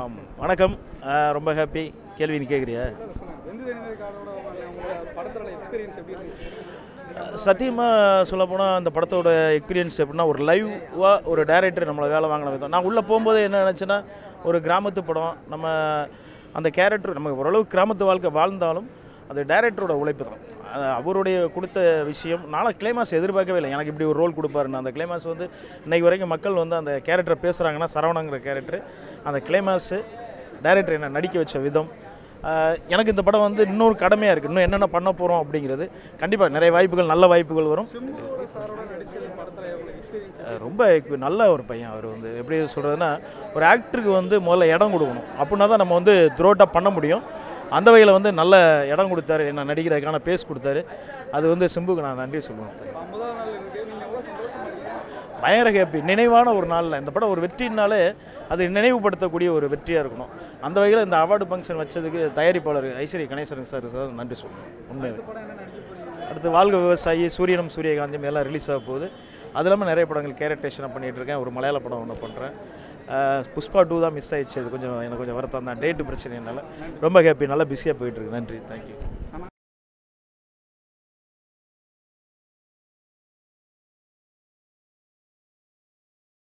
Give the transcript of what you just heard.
ஆமாம் வணக்கம். ரொம்ப ஹாப்பி கேள்வி நீ கேட்குறியா படத்தோட எக்ஸ்பீரியன்ஸ் எப்படி சத்தியமாக சொல்லப்போனால் அந்த படத்தோட எக்ஸ்பீரியன்ஸ் எப்படின்னா ஒரு லைவாக ஒரு டைரக்டர் நம்மளை வேலை வாங்கின விதம். நான் உள்ளே போகும்போது என்ன நினச்சேன்னா ஒரு கிராமத்து படம். நம்ம அந்த கேரக்டர் நமக்கு ஓரளவு கிராமத்து வாழ்க்கை வாழ்ந்தாலும் அது டைரக்டரோட உழைப்பு தான். அவருடைய கொடுத்த விஷயம். நாளை கிளைமாஸ் எதிர்பார்க்கவே இல்லை. எனக்கு இப்படி ஒரு ரோல் கொடுப்பாருன்னு. அந்த கிளைமாஸ் வந்து இன்றைக்கு வரைக்கும் மக்கள் வந்து அந்த கேரக்டரை பேசுகிறாங்கன்னா சரவணங்கிற கேரக்டர் அந்த கிளைமாஸு டைரக்டர் என்ன நடிக்க வச்ச விதம். எனக்கு இந்த படம் வந்து இன்னொரு கடமையாக இருக்குது இன்னும் என்னென்ன பண்ண போகிறோம் அப்படிங்கிறது கண்டிப்பாக நிறைய வாய்ப்புகள் நல்ல வாய்ப்புகள் வரும். ரொம்ப நல்ல ஒரு பையன் அவர் வந்து. எப்படி சொல்கிறதுனா ஒரு ஆக்டருக்கு வந்து முதல்ல இடம் கொடுக்கணும். அப்படின்னா தான் நம்ம வந்து த்ரோட்டாக பண்ண முடியும். அந்த வகையில் வந்து நல்ல இடம் கொடுத்தாரு. என்ன நடிக்கிறதுக்கான பேஸ் கொடுத்தாரு. அது வந்து சிம்புக்கு நான் நன்றி சொல்லுவேன். பயங்கர ஹேப்பி நினைவான ஒரு நாளில் இந்த படம் ஒரு வெற்றினாலே அது நினைவுபடுத்தக்கூடிய ஒரு வெற்றியாக இருக்கணும். அந்த வகையில் இந்த அவார்டு ஃபங்க்ஷன் வச்சதுக்கு தயாரிப்பாளர் ஐஸ்வர்ய கணேசன் சார் சார் நன்றி சொல்லுவேன். உண்மையில். அடுத்து வாழ்க விவசாயி சூரியனும் சூரியகாந்தி எல்லாம் ரிலீஸ் ஆக போகுது. அது இல்லாமல் நிறைய படங்கள் கேரக்டேஷனாக பண்ணிகிட்டு இருக்கேன். ஒரு மலையாள படம் ஒன்று பண்ணுறேன் புஷ்பா டூ தான் மிஸ் ஆயிடுச்சு. அது கொஞ்சம் எனக்கு கொஞ்சம் வருத்தம் தான். டேட்டு பிரச்சனைனால ரொம்ப ஹாப்பி நல்லா பிஸியாக போயிட்டுருக்கு நன்றி. தேங்க்யூ